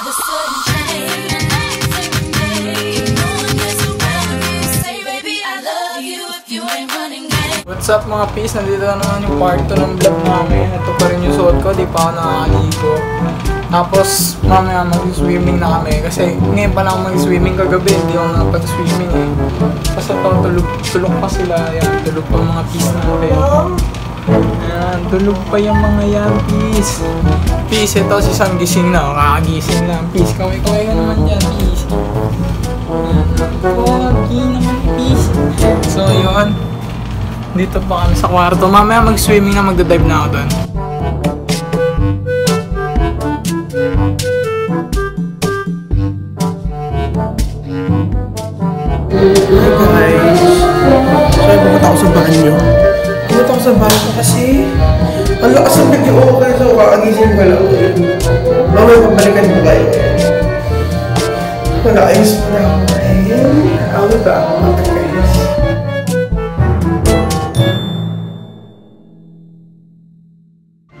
What's up mga peace? Nandito na naman yung part 2 ng vlog namin. Ito pa rin yung suot ko, di pa ako nakakaligo. Tapos mamaya mag-swimming na kami kasi ngayon pa lang mag-swimming kagabi, hindi ako nakapag-swimming eh. Kasi ito, tulog, tulog pa sila, yan, tulog pa mga peace natin. Ayan, tulog pa yung mga yan, peace. Peace, ito si Sam gising na, kakagising lang. Peace, kaway-kaway ka naman dyan, peace. Pogi naman, peace. So, yun. Dito pa kami sa kwarto. Mamaya mag-swimming na magda-dive na ako doon. guys. So, pumunta ako sa banyo. Sa banyo kasi ang lakas ng video okay so kakagising ko lang. Mamaya pabalikan ko kayo. Nag-ayos pa na ako. Ayun. Ako ba ako mag-ayos?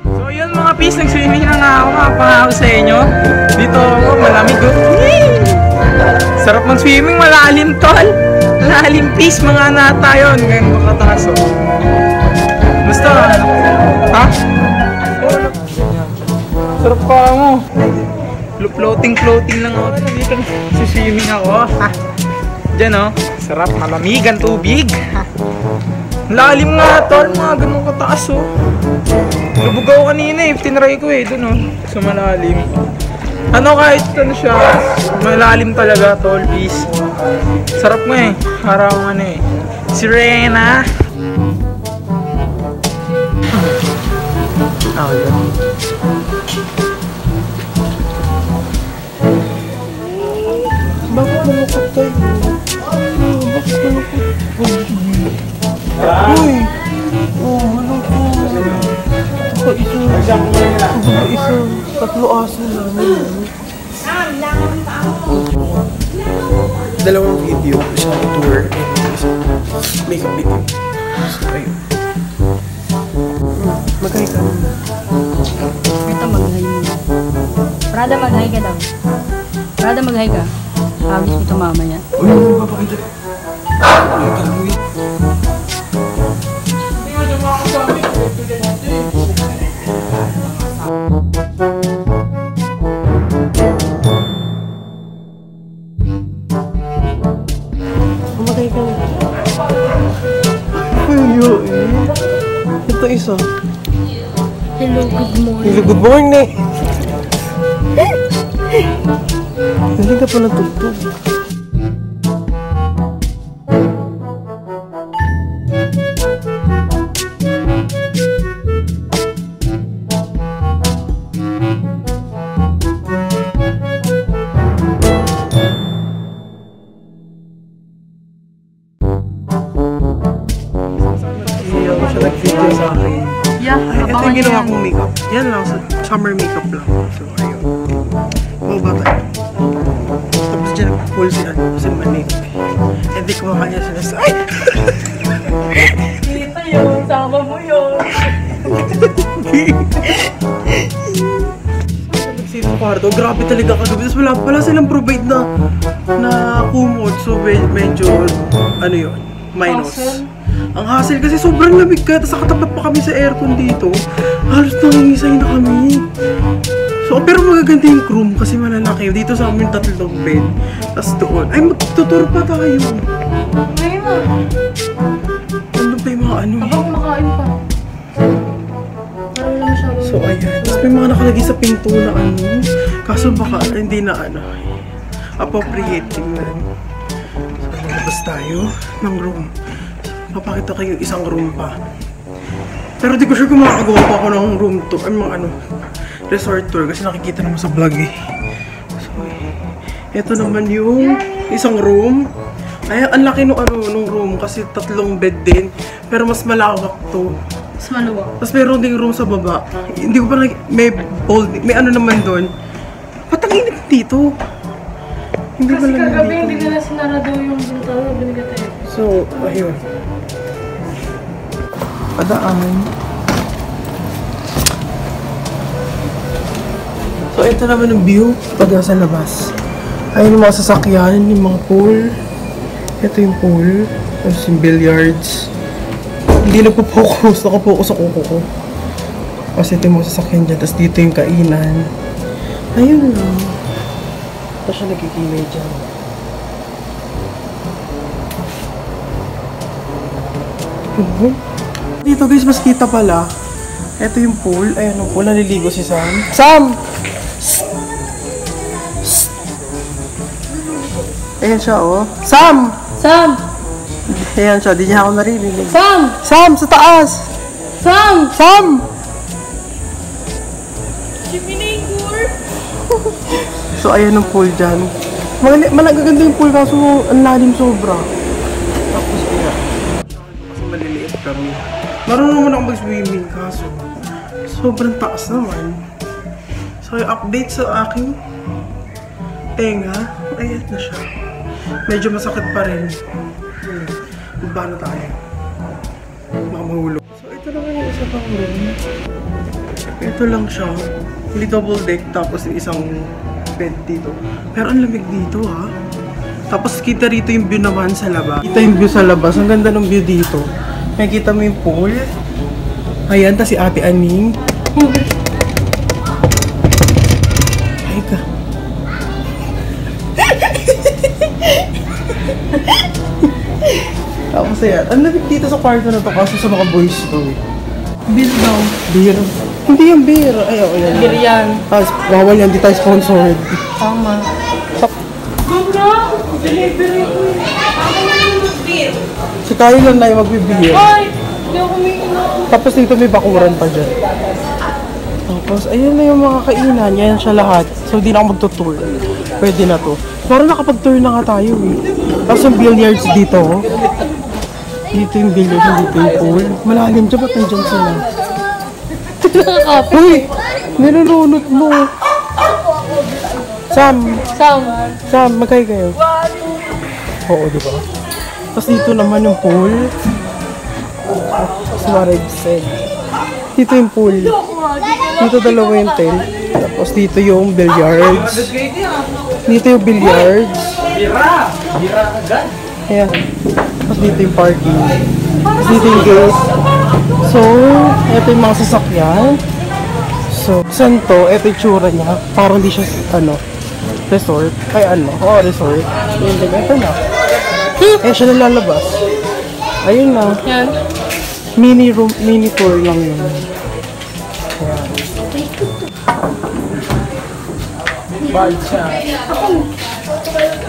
So yun mga peace, nag-swimming na nga ako mapangako sa inyo. Dito ako, malamig oh. Sarap mag-swimming, malalim tol. Malalim peace, mga nata yun. Ganyan ko kataas oh. Basta, ha? Sarap pa mo. Floating, floating lang ako. Dito, swimming ako. Diyan oh, sarap, malamig ang tubig. Lalim nga tol, mga ganun kataas oh. Lubog ako kanina eh, tinry ko eh, dun oh, sa malalim. Ano kahit ano siya, malalim talaga tol, please. Sarap mo eh, parang ano eh. Sirena! Oh, yun. Bakit malukot tayo? Oh, bakit malukot? Uy! Oh, malukot. Ako isa. Ako isa. Tatlo aso namin. Dalawang video. Isang tour isang makeup video. So, ayun. Magkaya ka naman. Ito mag-hi mo. Prada mag-hi ka daw. Prada mag-hi ka. Habis mo ito mamaya. Uy, ano ba pakita? Ay, gagawin. Kumatay ka na. Kuyo eh. Ito isa. Hello, good morning. Hello, good morning! Hindi ka pa natugtog. Ito yung ginawa kong makeup. Yan lang, sa summer makeup lang. So, ayun. Baba tayo. Tapos dyan, full si ano, kasi may makeup eh. Hindi ko makanya sila sa... Ay! Dito yun, sama mo yun. Sa kwarto. Grabe talaga kagabi. Tapos wala pala silang provide na na kumot. So, me- medyo, ano yun, minus. Ang hassle kasi sobrang lamig ka. Tapos nakatapat pa kami sa aircon dito. Halos nangingisay na kami. So, pero magaganda yung room kasi malalaki. Dito sa amin tatlong bed. Tapos doon. Ay, magtutur pa tayo. Ngayon. Ano pa yung mga ano eh. Kumakain pa. So, ayan. Tapos may mga nakalagay sa pinto na ano. Kaso baka hindi na ano. Appropriate tingnan. So, tayo ng room. Papakita kayo isang room pa. Pero di ko sure kung makakagawa pa ako ng room tour. Ay, mga ano, resort tour. Kasi nakikita naman sa vlog eh. So, ito naman yung isang room. Ay, ang laki nung ano, nung room kasi tatlong bed din. Pero mas malawak to. Mas maluwag. Tapos meron ding room sa baba. Hindi ko pa nag... May bold... May ano naman doon. Ba't ang init dito? Hindi Kasi kagabi hindi nila sinarado yung bintana. Binigay tayo. So, ayun. Padaan. So, ito naman ang view pag nasa labas. Ayun yung mga sasakyan, yung mga pool. Ito yung pool. Tapos yung billiards. Hindi na po focus. Nakapokus sa kuko ko. Kasi ito yung mga sasakyan dyan. Tapos dito yung kainan. Ayun lang. Ito siya nagkikimay dyan. Mhm. Dito guys, mas kita pala. Ito yung pool. Ayan yung pool. Naliligo si Sam. Sam! Ayan siya, oh. Sam! Sam! Ayan siya, di niya ako naririnig. Sam! Sam, sa taas! Sam! Sam! so, ayan ang pool dyan. Mal malagaganda yung pool kaso ang lalim sobra. Tapos kaya. Kasi maliliit kami. Marunong naman ako mag-swimming kaso sobrang taas naman. So, update sa aking tenga, ayan na siya. Medyo masakit pa rin. Hmm. Baba na tayo. Baka mahulog. So, ito naman yung isa pang room. Ito lang siya. Hindi double deck, tapos yung isang bed dito. Pero ang lamig dito, ha? Tapos kita rito yung view naman sa labas. Kita yung view sa labas. Ang ganda ng view dito. Nakikita mo yung pool. Ayan, tas si Ate Aning. Ay ka. Tapos ayan, ang lamig dito sa kwarto na to kasi sa mga boys to. Beer daw. Beer. Hindi yung beer. Ay, oh, yan. Beer yan. Ah, bawal yan, di tayo sponsored. Tama. So tayo lang na yung magbibeer. Ay! Hindi ako umiinom. Tapos dito may bakuran pa dyan. Tapos, ayun na yung mga kainan. Yan siya lahat. So, di na ako magtutour. Pwede na to. Parang nakapag-tour na nga tayo eh. Tapos yung billiards dito. oh. Dito yung billiards, dito yung pool. Malalim dyan, ba't nandyan sila? Uy! Nilulunod mo. Sam! Sam! Sam, magkay kayo. Oo, di ba? Tapos dito naman yung pool. I've said. Dito yung pool. Dito dalawa yung tent. Tapos dito yung billiards. Dito yung billiards. Ayan. Tapos dito yung parking. Tapos dito yung gate. So, ito yung mga sasakyan. So, saan to? Ito yung tsura niya. Parang di siya, ano, resort. Ay, ano? Oo, resort. Yun din. Ito na. Eh, siya na lalabas. Ayun na. Yan. Mini room, mini tour lang yun.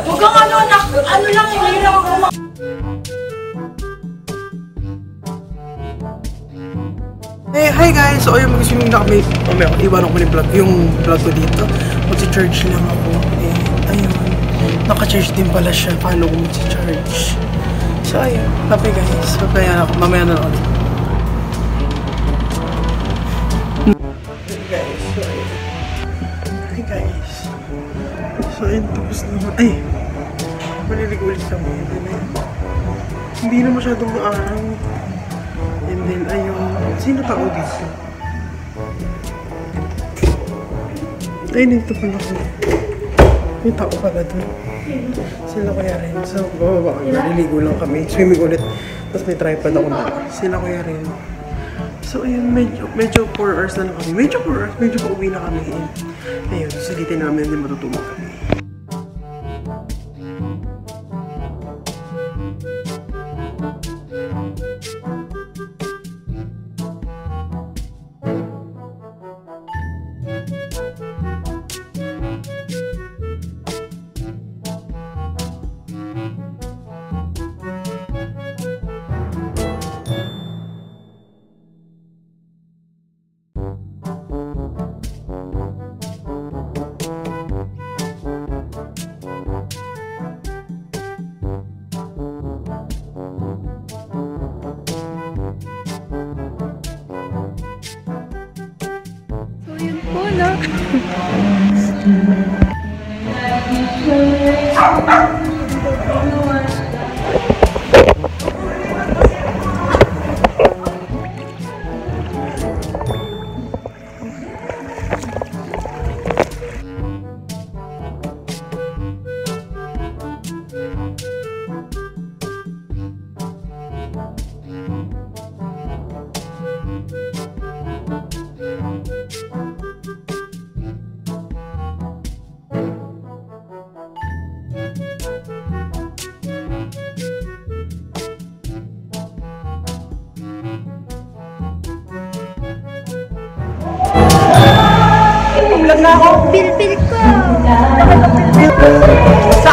Huwag kang ano, nak, ano lang, hindi lang ako Hey, hi guys! So, ayun, mag-swimming na kami. Mamaya, iwan ko yung vlog, yung vlog ko dito. Mag-charge lang ako. Eh. Naka-charge din pala siya. Paano ko mag-charge? So, ayun. Happy guys. Mamaya, mamaya na ulit. Guys. So, ayun. Guys. So, ayun. Tapos na. Ay! Malilig ulit sa mga. Hindi na masyadong maaraw. And then, ayun. Sino tao dito? Ay, dito pala ko. May tao pala doon. Sila kuya rin. So, bababa kami. Naliligo lang kami. Swimming ulit. Tapos may tripod ako na. Sila kuya rin. So, ayun, medyo, medyo 4 hours na lang kami. Medyo 4 hours. Medyo pauwi na kami. Ayun, sulitin namin din matutulog kami. Yun po, no?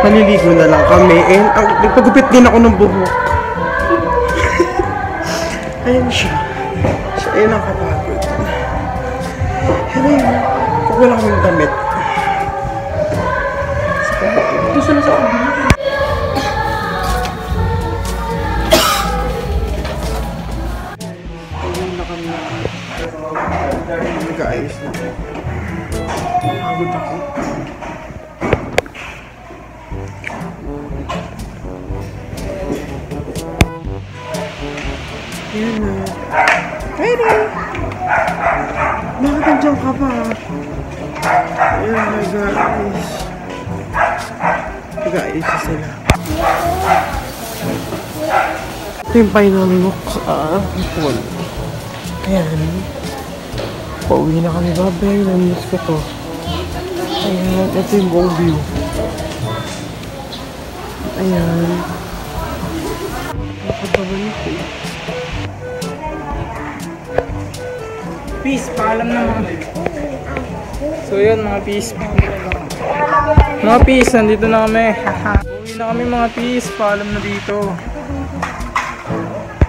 maliligo na lang kami. And ang, nagpagupit din ako ng buhok. Ayan siya. Siya ay nakapagod. Ayan ayun. Kukuha kaming damit. Gusto na sa kabila. Kami. Na. Pagod ako. Yan na. Ready! Bakit nandiyan ka pa? Ayan, nag-aayos. Nag-aayos na sila. Ito yung final look sa pool. Ayan. Pauwi na kami babay. Namiss ko to. Ayan. Ito yung buong view. Ayan. Nakababalik ko. Peace, paalam na mga. So yun mga peace. Mga peace, nandito na kami. Uwi na kami mga peace, paalam na dito.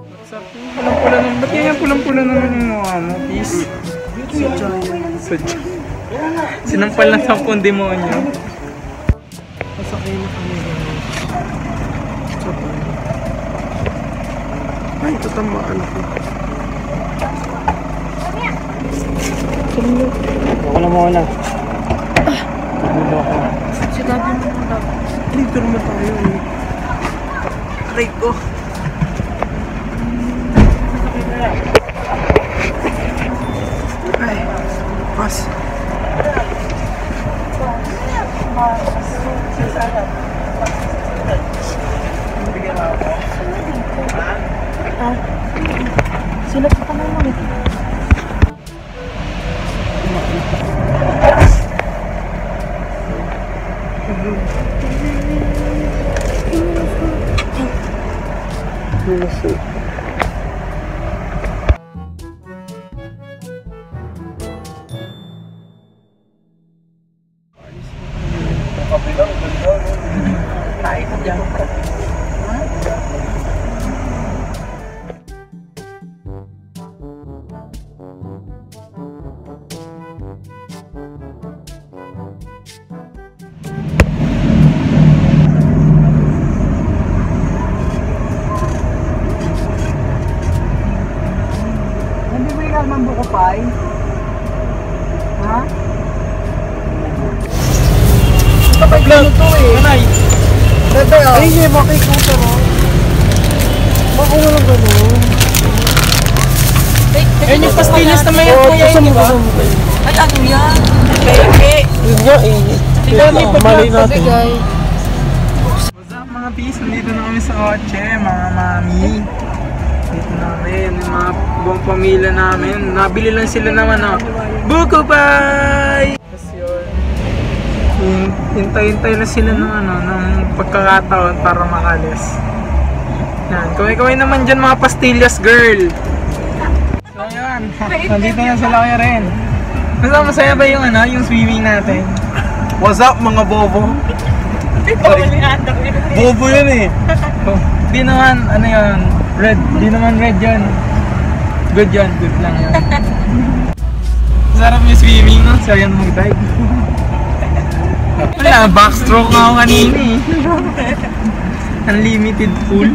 What's up? Pulang-pula naman. Ba't ganyan pulang-pula naman yung mukha mo, peace? Sadya. Sinampal na sampung demonyo. Masakay na kami. Ay, tatamaan ako. Ako na muna. Si Gabi mo na. Dito naman tayo eh. Aray ko. Ay, pas. Sila sa kamay mo pay? Ha? Kapag lang ito eh. Anay. Bebe, oh. Ay, hindi, makikuta mo. Baka walang ganun. Ayun yung pastillas na may kuya yun, di ba? Ay, ano yan? Bebe. Yun nga eh. Ito, mali natin. What's up mga peace? Nandito na kami sa kotse, mga mami. Dito na kami, yung mga buong pamilya namin. Nabili lang sila naman ng Buko Pie! Tapos yun, hin- hintay-hintay na sila ng ano, ng pagkakataon para makalis. Yan, kaway-kaway naman dyan mga pastillas girl! So yan, nandito na sila kayo rin. Basta masaya ba yung ano, yung swimming natin? What's up mga bobo? Bobo yun eh. Oh, di naman, ano yun, red, di naman red yun. Good yun, good lang yun. Sarap yung swimming, no? So, yan mag-dive. Wala, backstroke ako kanina eh. Unlimited pool.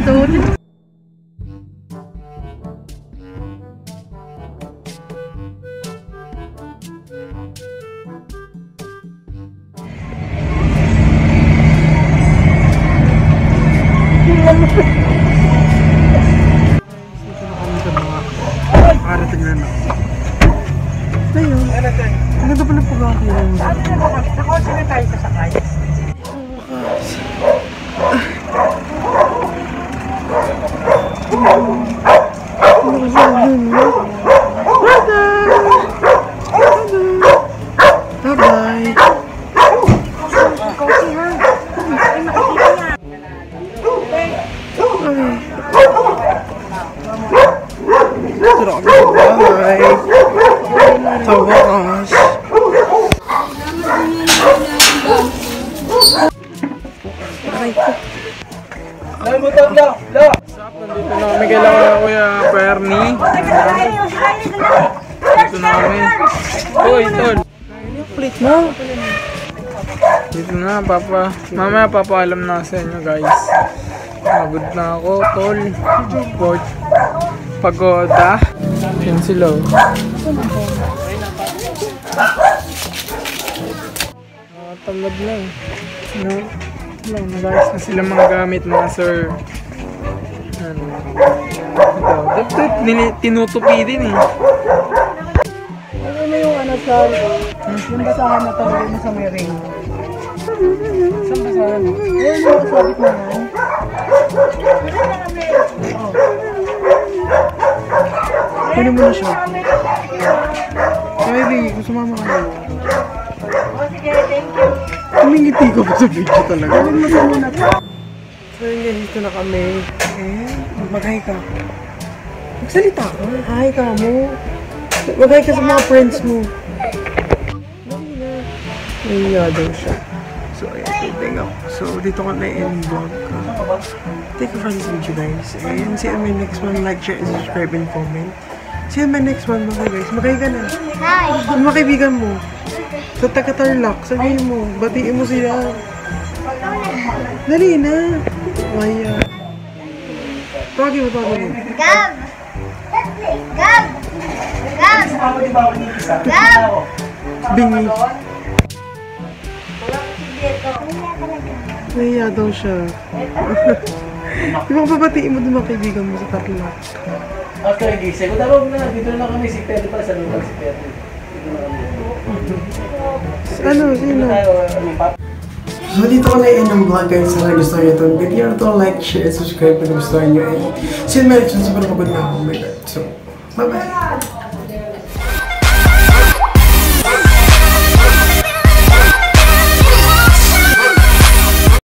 Ayun. Ang ganda pala pagkakakilan mo. Nakotse na tayo sasakay. Aray ko. Alam mo daw, daw, daw. Nandito na kami kay Laura Kuya Bernie. Dito na kami. Uy, tol. Plate mo. Dito na, papa. Mamaya papaalam na sa inyo, guys. Pagod na ako, tol. Pagod. Pagoda. Yan sila. Nakatalab na eh. No? Wala, nag-ayos na sila mga gamit, mga sir. Ano? Ito, ito, tinutupi din eh. Ano na yung ano sa... Yung basahan na talaga mo sa may ring. Saan basahan? Eh, yung nakasabit mo yan. Oo. Kunin mo na siya. Di, kung sumama ka na. Tumingiti ko pa sa video talaga. So yun guys, dito na kami. Eh, mag-hi ka. Magsalita ka. Hi ka mo. Ka sa mga friends mo. Nahiya daw siya. So, ayan, tubig ako. So, dito ka na in vlog ka. Take a friends video guys. And see you on my next one. Like, share, and subscribe, and comment. See you on my next one mga guys. Magay ka na. Hi! Ang mga kaibigan mo. Sa taga Tarlac, sabihin mo. Batiin mo sila. Dali na. Maya. Tawagin mo, tawagin mo. Gab! Gab! Gab! Gab! Bingi. Nahiya daw siya. Di ba babatiin mo din mga kaibigan mo sa Tarlac? Okay, gising. Kung tawag na, dito na kami si Pedro pa sa lugar si Pedro. Dito na kami. Ano, sino? So dito ko na yun ang vlog guys. Sana gusto nyo itong video na to. Like, share, and subscribe kung gusto nyo. And see you in my next one. Super pagod na ako. Oh my God. So, bye-bye.